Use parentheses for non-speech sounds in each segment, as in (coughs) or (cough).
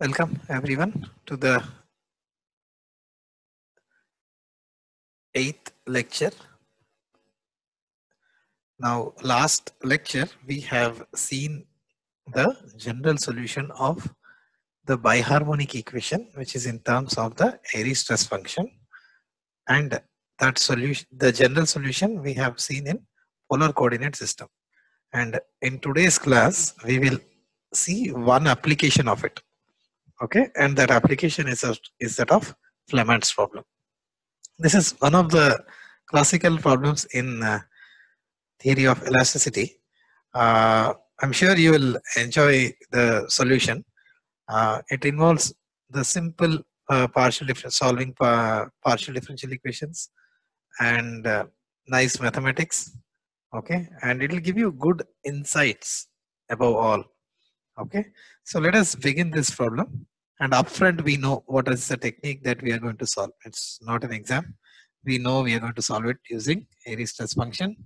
Welcome everyone to the eighth lecture. Now, last lecture we have seen the general solution of the biharmonic equation, which is in terms of the Airy stress function, and that solution, the general solution we have seen in polar coordinate system. And in today's class, we will see one application of it okay and that application is a, is that of Flamant's problem. This is one of the classical problems in uh, theory of elasticity. Uh, i'm sure you will enjoy the solution. Uh, it involves the simple uh, partial solving partial differential equations and uh, nice mathematics. Okay and it will give you good insights above all okay. So let us begin this problem. And upfront we know what is the technique that we are going to solve. It's not an exam. We know we are going to solve it using Airy stress function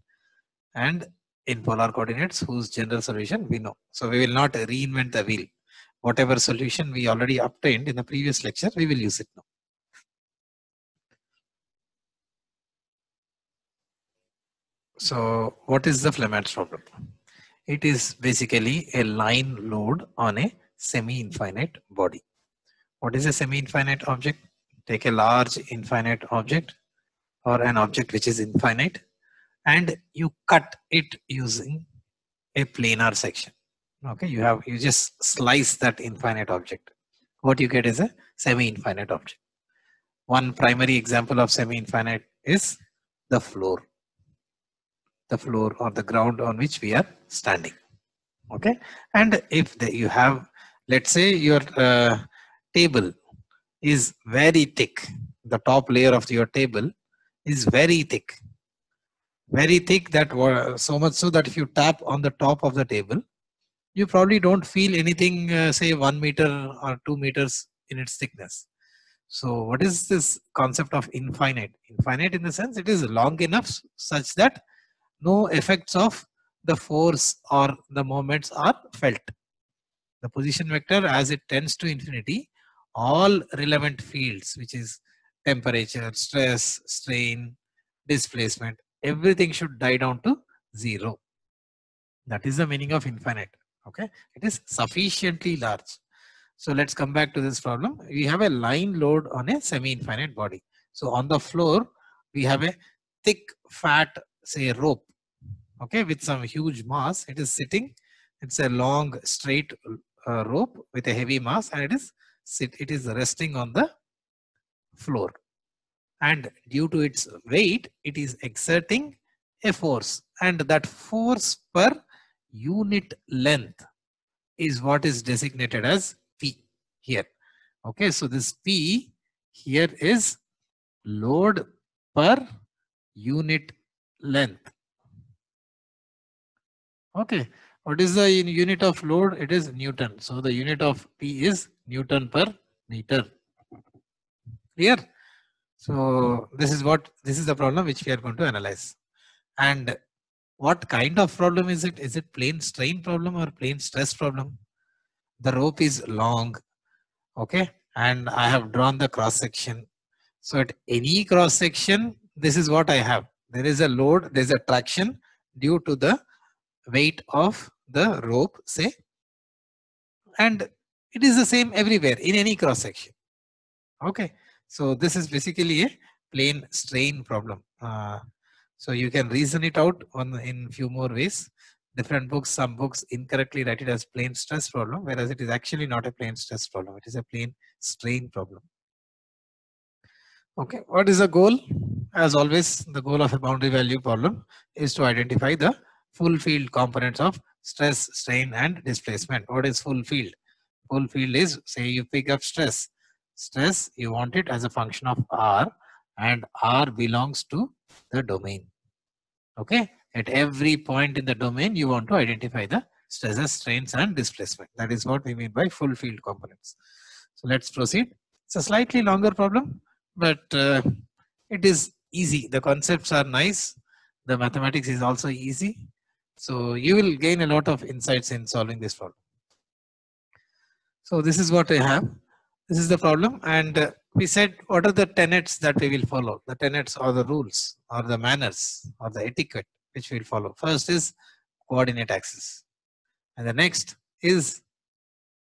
and in polar coordinates whose general solution we know. So we will not reinvent the wheel. Whatever solution we already obtained in the previous lecture we will use it now. So what is the Flamant's problem it is basically a line load on a semi-infinite body. What is a semi-infinite object? Take a large infinite object or an object which is infinite and you cut it using a planar section. Okay, you have you just slice that infinite object. What you get is a semi-infinite object. One primary example of semi-infinite is the floor the floor or the ground on which we are standing. Okay? And if the, you have let's say your uh, table is very thick the top layer of your table is very thick. Very thick that so much so that if you tap on the top of the table you probably don't feel anything uh, say one meter or two meters in its thickness. So what is this concept of infinite? Infinite in the sense it is long enough such that no effects of the force or the moments are felt. The position vector as it tends to infinity, all relevant fields which is temperature, stress, strain, displacement, everything should die down to zero. That is the meaning of infinite. Okay, it is sufficiently large. So let's come back to this problem. We have a line load on a semi-infinite body. So on the floor, we have a thick, fat, say rope okay with some huge mass it is sitting. It's a long straight uh, rope with a heavy mass and it is sit it is resting on the floor. And due to its weight it is exerting a force and that force per unit length is what is designated as p here. Okay so this p here is load per unit length Okay. What is the unit of load? It is Newton. So the unit of P is Newton per meter. Clear? So this is what this is the problem which we are going to analyze. And what kind of problem is it? Is it plane strain problem or plane stress problem? The rope is long. Okay. And I have drawn the cross section. So at any cross section, this is what I have. There is a load, there is a traction due to the weight of the rope say and it is the same everywhere in any cross section. Okay so this is basically a plane strain problem. Uh, so you can reason it out on in few more ways. Different books some books incorrectly write it as plane stress problem whereas it is actually not a plane stress problem. It is a plane strain problem. Okay what is the goal? As always the goal of a boundary value problem is to identify the full field components of stress, strain and displacement. What is full field? Full field is say you pick up stress. Stress you want it as a function of R and R belongs to the domain. Okay. At every point in the domain you want to identify the stresses, strains and displacement. That is what we mean by full field components. So let's proceed. It's a slightly longer problem but uh, it is easy. The concepts are nice. The mathematics is also easy so you will gain a lot of insights in solving this problem. So this is what I have. This is the problem. And uh, we said, what are the tenets that we will follow? The tenets or the rules or the manners or the etiquette which we will follow. First is coordinate axis. And the next is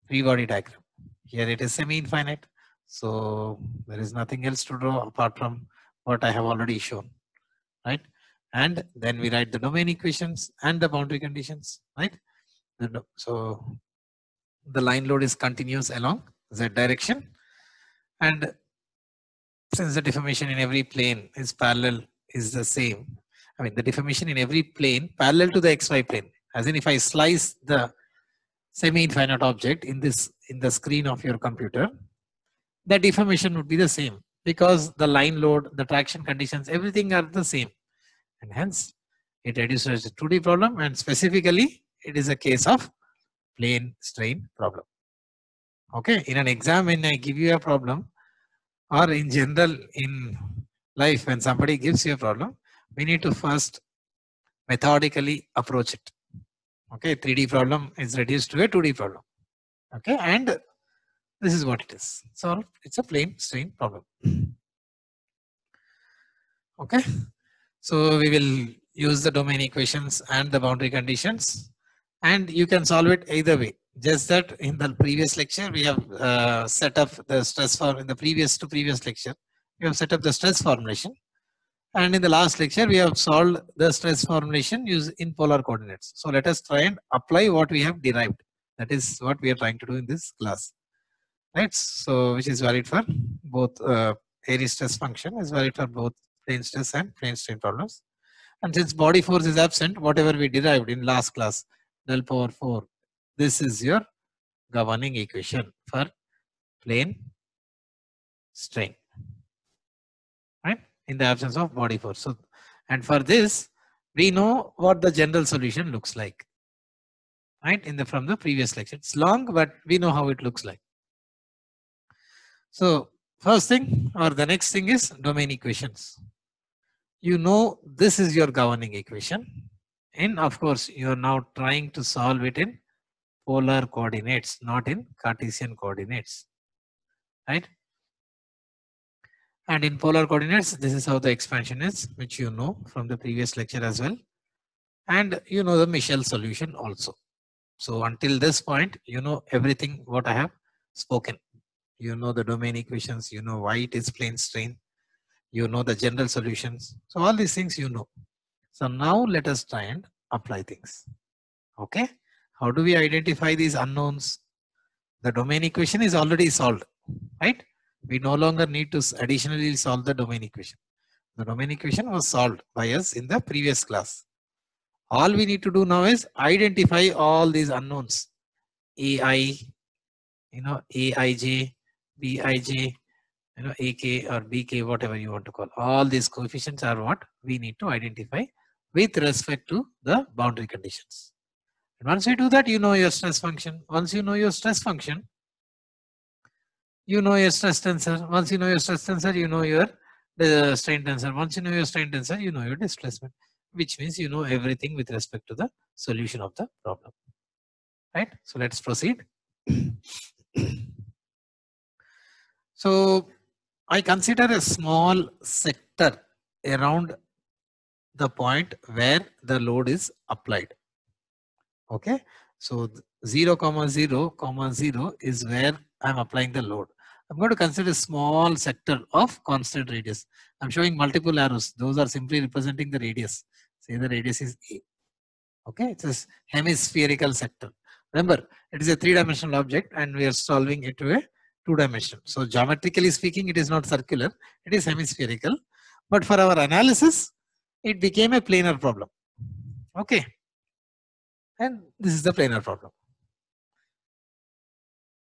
free body diagram. Here it is semi-infinite. So there is nothing else to draw apart from what I have already shown, right? And then we write the domain equations and the boundary conditions, right? So the line load is continuous along z direction and since the deformation in every plane is parallel is the same i mean the deformation in every plane parallel to the xy plane as in if i slice the semi-infinite object in this in the screen of your computer the deformation would be the same because the line load the traction conditions everything are the same and hence it reduces the 2d problem and specifically it is a case of plane strain problem. Okay, in an exam when I give you a problem or in general in life when somebody gives you a problem, we need to first methodically approach it. Okay, 3D problem is reduced to a 2D problem. Okay, and this is what it is. So it's a plane strain problem. Okay, so we will use the domain equations and the boundary conditions and you can solve it either way. Just that in the previous lecture we have uh, set up the stress form in the previous to previous lecture we have set up the stress formulation. And in the last lecture we have solved the stress formulation used in polar coordinates. So let us try and apply what we have derived. That is what we are trying to do in this class. Right? So which is valid for both uh, Airy stress function is valid for both plane stress and plane strain problems and since body force is absent whatever we derived in last class del power 4. This is your governing equation for plane strain, right? In the absence of body force. So, and for this, we know what the general solution looks like, right? In the from the previous lecture, it's long, but we know how it looks like. So, first thing or the next thing is domain equations. You know this is your governing equation. And of course you are now trying to solve it in polar coordinates not in Cartesian coordinates right? And in polar coordinates this is how the expansion is which you know from the previous lecture as well. And you know the Michell solution also. So until this point you know everything what I have spoken. You know the domain equations you know why it is plane strain you know the general solutions so all these things you know so now let us try and apply things. Okay. How do we identify these unknowns? The domain equation is already solved, right? We no longer need to additionally solve the domain equation. The domain equation was solved by us in the previous class. All we need to do now is identify all these unknowns. AI, you know, AIJ, BIJ, you know, AK or BK, whatever you want to call. All these coefficients are what we need to identify with respect to the boundary conditions. And once you do that, you know your stress function. Once you know your stress function, you know your stress tensor. Once you know your stress tensor, you know your the strain tensor. Once you know your strain tensor, you know your displacement, which means you know everything with respect to the solution of the problem. Right? So let's proceed. (coughs) so I consider a small sector around the point where the load is applied. Okay, so 0 comma 0 comma 0 is where I'm applying the load. I'm going to consider a small sector of constant radius. I'm showing multiple arrows. Those are simply representing the radius. Say the radius is A. Okay, it's a hemispherical sector. Remember, it is a three-dimensional object and we are solving it to a two-dimensional. So geometrically speaking, it is not circular, it is hemispherical. But for our analysis, it became a planar problem. Okay. And this is the planar problem.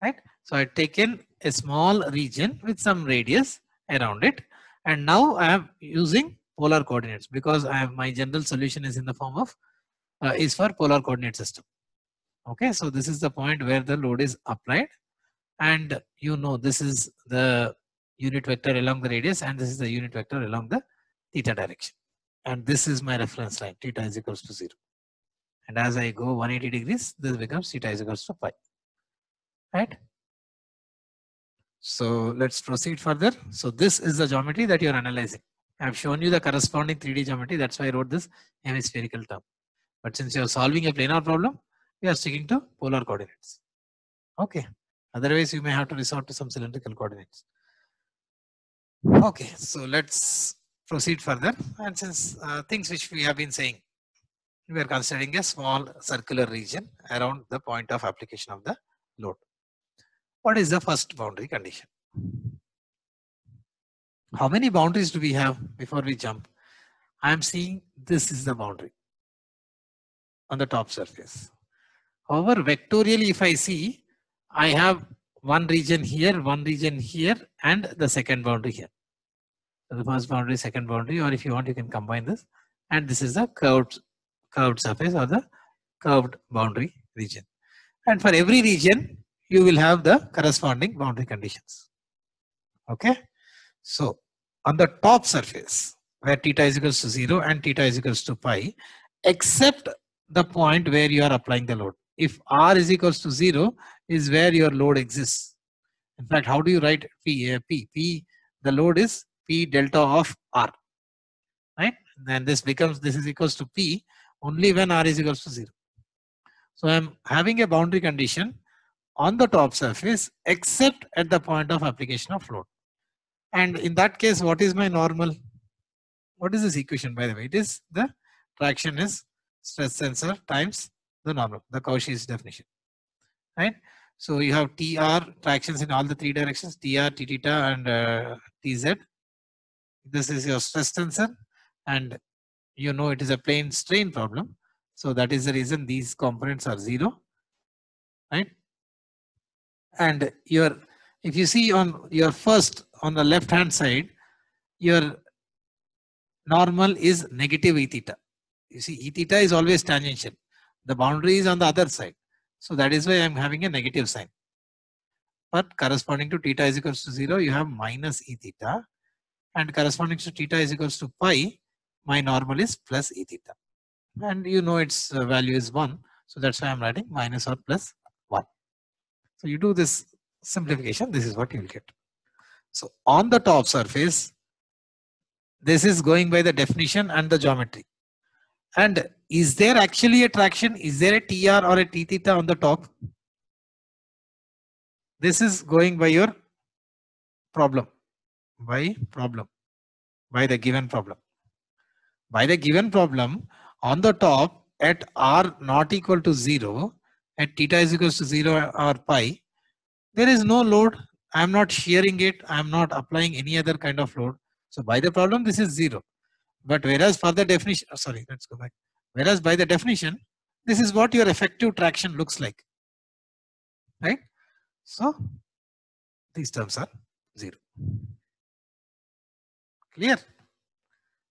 Right. So I've taken a small region with some radius around it. And now I am using polar coordinates because I have my general solution is in the form of uh, is for polar coordinate system. Okay. So this is the point where the load is applied. And you know this is the unit vector along the radius and this is the unit vector along the theta direction and this is my reference line theta is equals to 0 and as I go 180 degrees this becomes theta is equals to pi right So let's proceed further. So this is the geometry that you're analyzing. I've shown you the corresponding 3D geometry. That's why I wrote this hemispherical term. But since you're solving a planar problem, we are sticking to polar coordinates. Okay. Otherwise, you may have to resort to some cylindrical coordinates. Okay, so let's proceed further. And since uh, things which we have been saying, we are considering a small circular region around the point of application of the load. What is the first boundary condition? How many boundaries do we have before we jump? I am seeing this is the boundary on the top surface. However, vectorially, if I see, I have one region here, one region here, and the second boundary here. So the first boundary, second boundary, or if you want, you can combine this. And this is the curved, curved surface or the curved boundary region. And for every region, you will have the corresponding boundary conditions. Okay. So on the top surface, where theta is equals to 0 and theta is equals to pi, except the point where you are applying the load. If r is equals to 0 is where your load exists. In fact, how do you write P? Uh, P, P the load is P delta of R. Right? And this becomes, this is equals to P only when R is equals to 0. So I'm having a boundary condition on the top surface except at the point of application of load. And in that case, what is my normal? What is this equation by the way? It is the traction is stress tensor times the normal, the Cauchy's definition. Right? So you have TR tractions in all the three directions, TR, T theta and uh, TZ. This is your stress tensor and you know it is a plane strain problem. So that is the reason these components are zero. Right? And your if you see on your first on the left hand side, your normal is negative E theta. You see, E theta is always tangential. The boundary is on the other side. So that is why I'm having a negative sign. But corresponding to theta is equals to 0, you have minus E theta. And corresponding to theta is equals to pi, my normal is plus E theta. And you know its uh, value is 1. So that's why I'm writing minus or plus 1. So you do this simplification, this is what you will get. So on the top surface, this is going by the definition and the geometry. And is there actually a traction? Is there a TR or a T theta on the top? This is going by your problem, by problem, by the given problem. By the given problem, on the top at R not equal to 0, at theta is equals to 0 or pi, there is no load. I am not shearing it. I am not applying any other kind of load. So by the problem, this is 0. But whereas for the definition, oh, sorry, let's go back. Whereas by the definition, this is what your effective traction looks like. Right? So these terms are 0. Clear?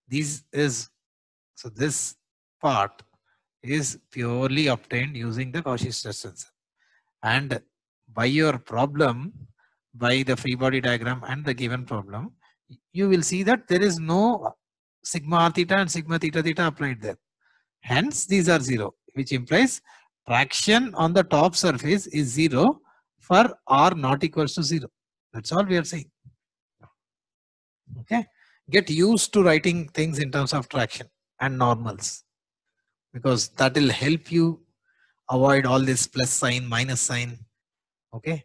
These is, so this part is purely obtained using the Cauchy stress tensor. And by your problem, by the free body diagram and the given problem, you will see that there is no sigma r theta and sigma theta theta applied there. Hence, these are zero, which implies traction on the top surface is zero for r not equals to zero. That's all we are saying. Okay. Get used to writing things in terms of traction and normals because that will help you avoid all this plus sign, minus sign. Okay.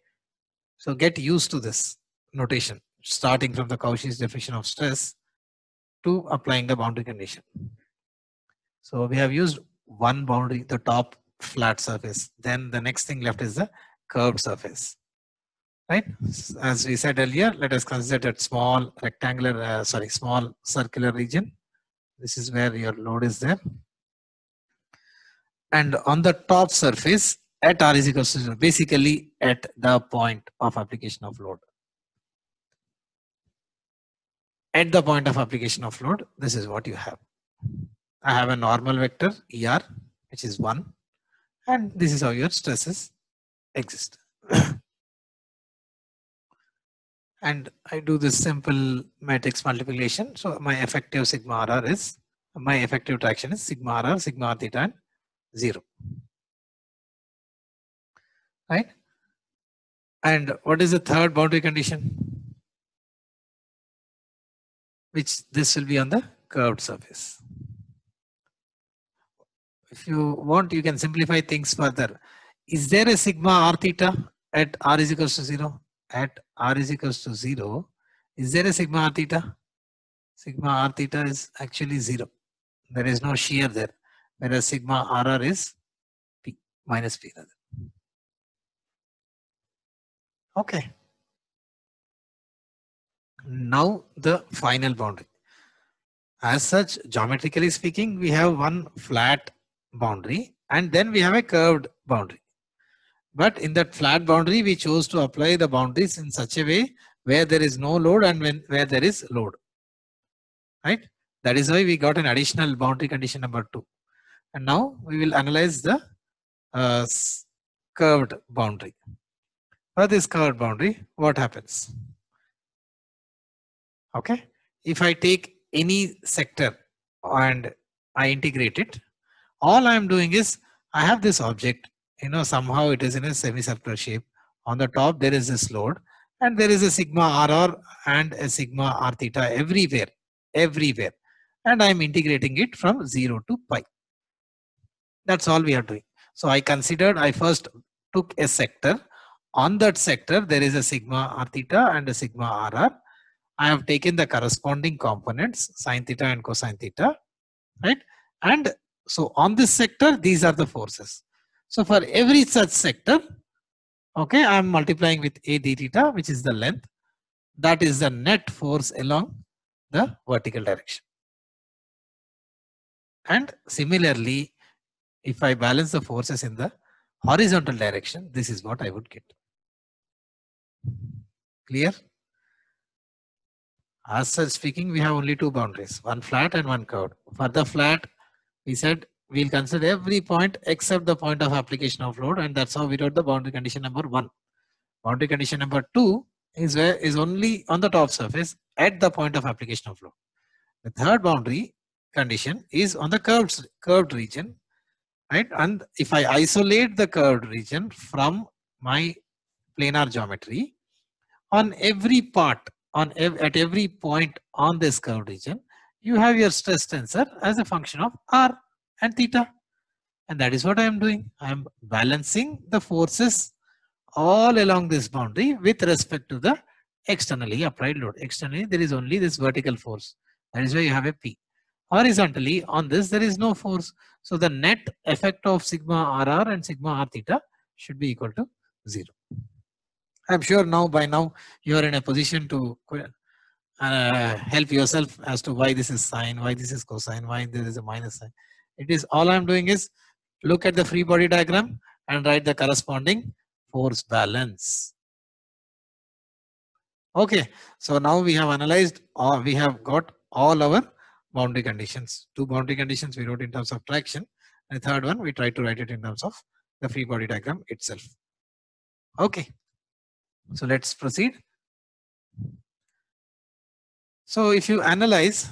So get used to this notation starting from the Cauchy's definition of stress to applying the boundary condition. So we have used one boundary, the top flat surface. Then the next thing left is the curved surface. Right? As we said earlier, let us consider that small rectangular, uh, sorry, small circular region. This is where your load is there. And on the top surface at R is equal to zero, basically at the point of application of load. At the point of application of load, this is what you have. I have a normal vector ER, which is 1, and this is how your stresses exist. (coughs) and I do this simple matrix multiplication. So my effective sigma RR is, my effective traction is sigma RR, sigma R theta and 0. Right? And what is the third boundary condition? Which this will be on the curved surface. If you want, you can simplify things further. Is there a sigma r theta at r is equals to 0? At r is equals to 0, is there a sigma r theta? Sigma r theta is actually 0. There is no shear there. Whereas sigma rr is p minus p rather. Okay. Now the final boundary. As such, geometrically speaking, we have one flat boundary and then we have a curved boundary. But in that flat boundary, we chose to apply the boundaries in such a way where there is no load and when where there is load. Right? That is why we got an additional boundary condition number two. And now we will analyze the uh, curved boundary. For this curved boundary, what happens? Okay. If I take any sector and I integrate it, all I am doing is I have this object, you know, somehow it is in a semicircular shape. On the top, there is this load and there is a sigma rr and a sigma r theta everywhere, everywhere. And I'm integrating it from 0 to pi. That's all we are doing. So I considered, I first took a sector. On that sector, there is a sigma r theta and a sigma rr. I have taken the corresponding components, sine theta and cosine theta, right? And so on this sector, these are the forces. So for every such sector, okay, I am multiplying with a d theta, which is the length. That is the net force along the vertical direction. And similarly, if I balance the forces in the horizontal direction, this is what I would get. Clear? As such speaking, we have only two boundaries, one flat and one curved. For the flat, we said we'll consider every point except the point of application of load and that's how we wrote the boundary condition number one. Boundary condition number two is where is only on the top surface at the point of application of load. The third boundary condition is on the curved, curved region, right? And if I isolate the curved region from my planar geometry, on every part, on ev at every point on this curved region, you have your stress tensor as a function of r and theta. And that is what I am doing. I am balancing the forces all along this boundary with respect to the externally applied load. Externally, there is only this vertical force. That is why you have a P. Horizontally, on this, there is no force. So the net effect of sigma RR and sigma R theta should be equal to zero. I'm sure now by now you are in a position to uh, help yourself as to why this is sine, why this is cosine, why there is a minus sign. It is all I'm doing is look at the free body diagram and write the corresponding force balance. Okay, so now we have analyzed or we have got all our boundary conditions. Two boundary conditions we wrote in terms of traction. And the third one we tried to write it in terms of the free body diagram itself. Okay, so let's proceed. So if you analyze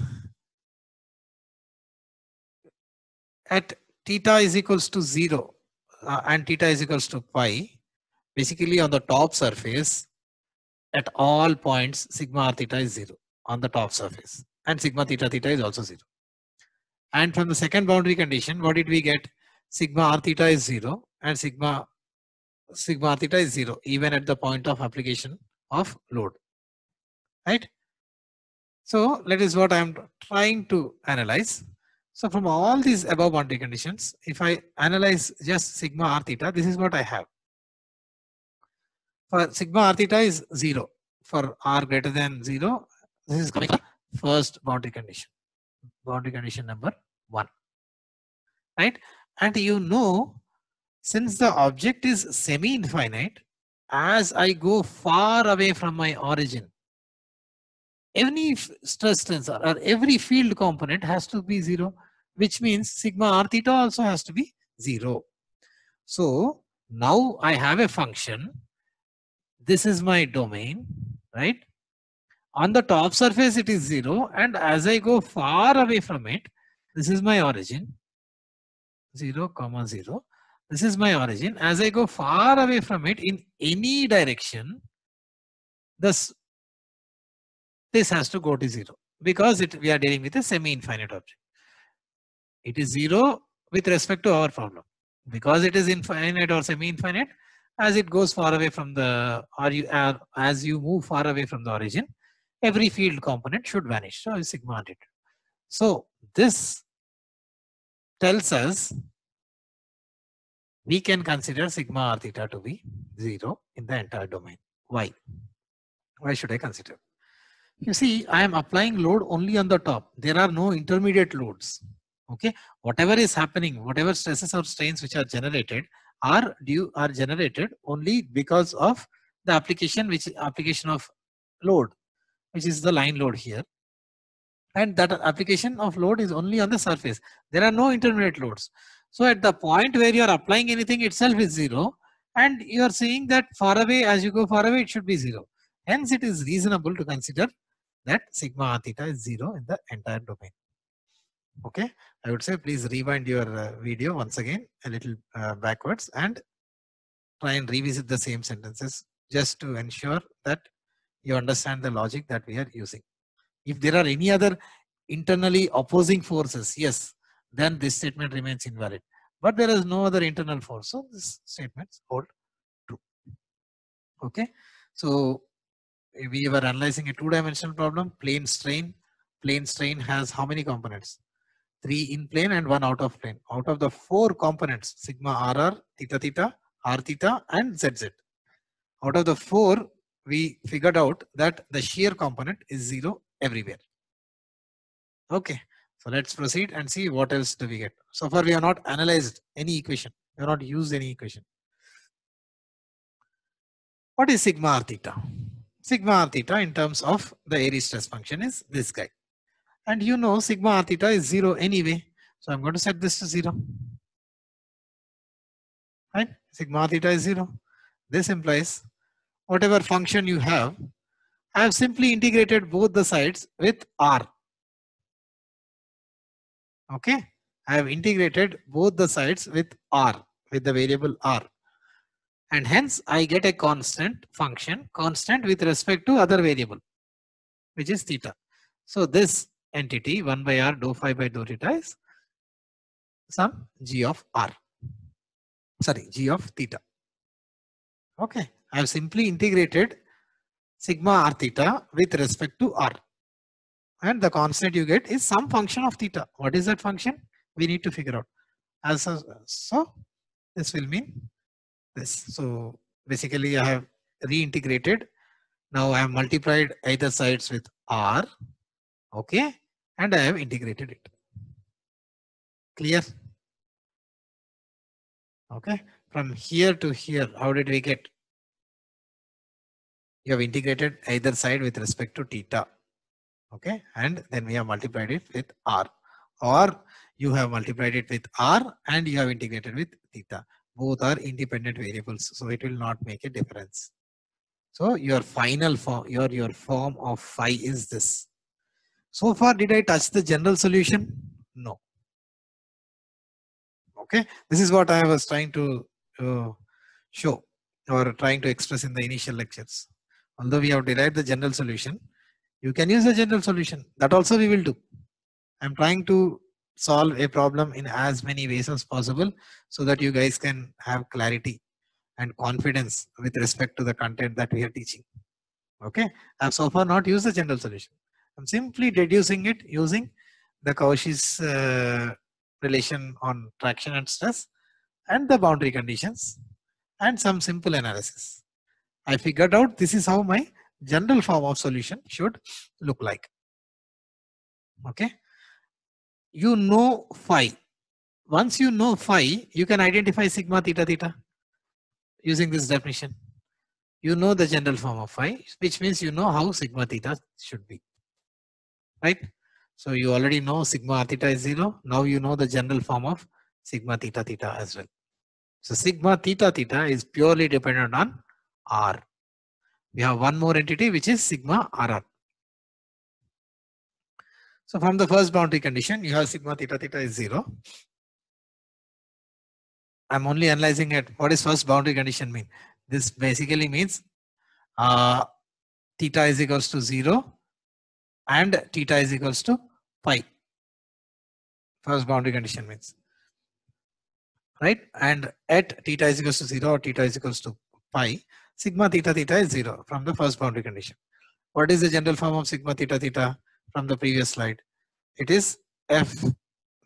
at theta is equals to 0 uh, and theta is equals to pi, basically on the top surface at all points sigma r theta is 0 on the top surface and sigma theta theta is also 0. And from the second boundary condition, what did we get? Sigma r theta is 0 and sigma sigma theta is 0 even at the point of application of load. Right? So that is what I am trying to analyze. So from all these above boundary conditions, if I analyze just sigma r theta, this is what I have. For sigma r theta is 0. For r greater than 0, this is coming first boundary condition. Boundary condition number 1. Right? And you know, since the object is semi-infinite, as I go far away from my origin, any stress tensor or every field component has to be 0 which means sigma r theta also has to be 0. So now I have a function. This is my domain, right? On the top surface it is 0 and as I go far away from it, this is my origin 0 comma 0. This is my origin. As I go far away from it in any direction, this, this has to go to zero because it, we are dealing with a semi-infinite object. It is zero with respect to our problem. Because it is infinite or semi-infinite, as it goes far away from the, or you, uh, as you move far away from the origin, every field component should vanish. So sigma theta. So this tells us we can consider sigma r theta to be zero in the entire domain. Why? Why should I consider? You see, I am applying load only on the top. There are no intermediate loads. Okay, whatever is happening, whatever stresses or strains which are generated are due are generated only because of the application which application of load, which is the line load here. And that application of load is only on the surface. There are no intermediate loads. So at the point where you are applying anything itself is zero and you are saying that far away as you go far away it should be zero. Hence it is reasonable to consider that sigma r theta is zero in the entire domain. Okay, I would say please rewind your uh, video once again a little uh, backwards and try and revisit the same sentences just to ensure that you understand the logic that we are using. If there are any other internally opposing forces, yes, then this statement remains invalid. But there is no other internal force, so this statements hold true. Okay, so we were analyzing a two-dimensional problem, plane strain. Plane strain has how many components? Three in plane and one out of plane. Out of the four components, sigma rr, theta theta, r theta, and zz. Out of the four, we figured out that the shear component is zero everywhere. Okay, so let's proceed and see what else do we get. So far we have not analyzed any equation. We have not used any equation. What is sigma r theta? Sigma r theta in terms of the Airy stress function is this guy. And you know sigma r theta is zero anyway. So I'm going to set this to zero. Right? Sigma theta is zero. This implies whatever function you have, I have simply integrated both the sides with r. Okay, I have integrated both the sides with r, with the variable r. And hence I get a constant function, constant with respect to other variable, which is theta. So this entity 1 by r dou phi by dou theta is some g of r. Sorry, g of theta. Okay, I have simply integrated sigma r theta with respect to r and the constant you get is some function of theta. What is that function? We need to figure out. As a, so, this will mean this. So basically, I have reintegrated. Now I have multiplied either sides with r, okay, and I have integrated it. Clear? Okay, from here to here, how did we get? You have integrated either side with respect to theta okay? And then we have multiplied it with r. Or you have multiplied it with r and you have integrated with theta. Both are independent variables so it will not make a difference. So your final form your your form of phi is this. So far did i touch the general solution? No. Okay? This is what i was trying to uh, show or trying to express in the initial lectures. Although we have derived the general solution you can use a general solution. That also we will do. I'm trying to solve a problem in as many ways as possible so that you guys can have clarity and confidence with respect to the content that we are teaching. Okay, I've so far not used the general solution. I'm simply deducing it using the Cauchy's uh, relation on traction and stress and the boundary conditions and some simple analysis. I figured out this is how my general form of solution should look like. Okay. You know phi. Once you know phi, you can identify sigma theta theta using this definition. You know the general form of phi, which means you know how sigma theta should be. Right? So you already know sigma theta is zero. Now you know the general form of sigma theta theta as well. So sigma theta theta is purely dependent on R we have one more entity which is sigma rr. So from the first boundary condition, you have sigma theta theta is 0. I'm only analyzing at what is first boundary condition mean. This basically means uh, theta is equals to 0 and theta is equals to pi. First boundary condition means. Right? And at theta is equals to 0 or theta is equals to pi, sigma theta theta is 0 from the first boundary condition. What is the general form of sigma theta theta from the previous slide? It is f,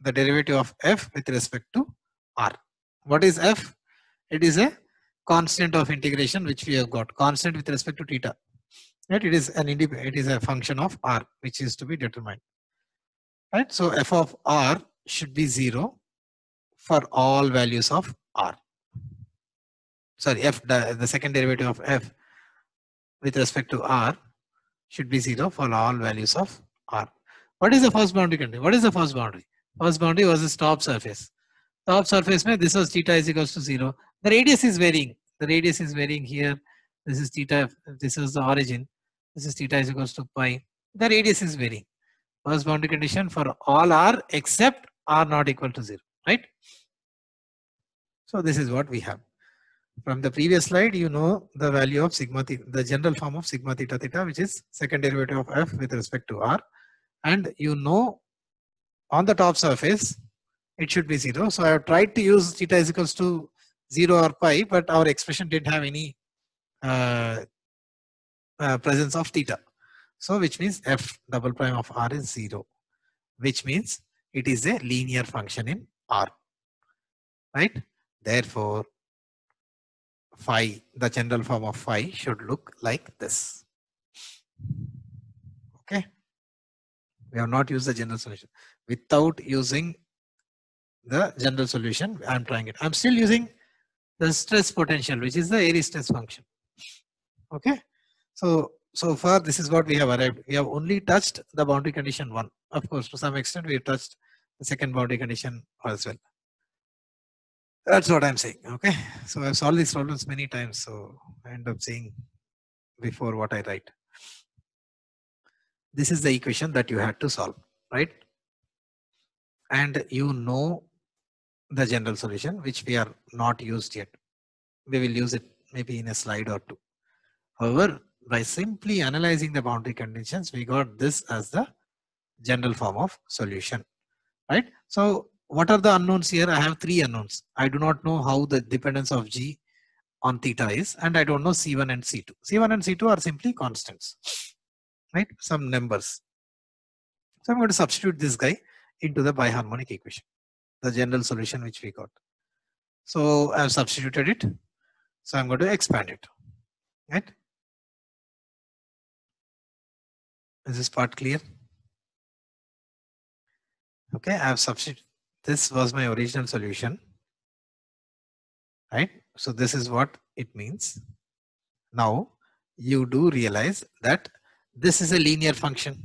the derivative of f with respect to r. What is f? It is a constant of integration which we have got constant with respect to theta right it is an it is a function of r which is to be determined right so f of r should be 0 for all values of r sorry f the, the second derivative of f with respect to r should be 0 for all values of r. What is the first boundary condition? What is the first boundary? First boundary was the top surface. Top surface mein this was theta is equals to 0 the radius is varying. The radius is varying here. This is theta this is the origin. This is theta is equals to pi. The radius is varying. First boundary condition for all r except r not equal to 0 right? So this is what we have from the previous slide you know the value of sigma the general form of sigma theta theta which is second derivative of f with respect to r and you know on the top surface it should be 0 so i have tried to use theta is equals to 0 or pi, but our expression didn't have any uh, uh, presence of theta. So which means f double prime of r is 0, which means it is a linear function in r, right? Therefore, phi, the general form of phi should look like this. Okay. We have not used the general solution. Without using the general solution, I'm trying it. I'm still using the stress potential, which is the Airy stress function. Okay. So, so far this is what we have arrived. We have only touched the boundary condition one. Of course, to some extent we have touched the second boundary condition as well. That's what I'm saying. Okay. So I've solved these problems many times. So I end up saying before what I write. This is the equation that you had to solve, right? And you know the general solution, which we are not used yet. We will use it maybe in a slide or two. However, by simply analyzing the boundary conditions, we got this as the general form of solution, right? So what are the unknowns here? I have three unknowns. I do not know how the dependence of G on theta is, and I don't know C1 and C2. C1 and C2 are simply constants, right? Some numbers. So I'm going to substitute this guy into the biharmonic equation the general solution which we got. So I've substituted it. So I'm going to expand it. Right? Is this part clear? Okay, I have substituted. This was my original solution. Right? So this is what it means. Now you do realize that this is a linear function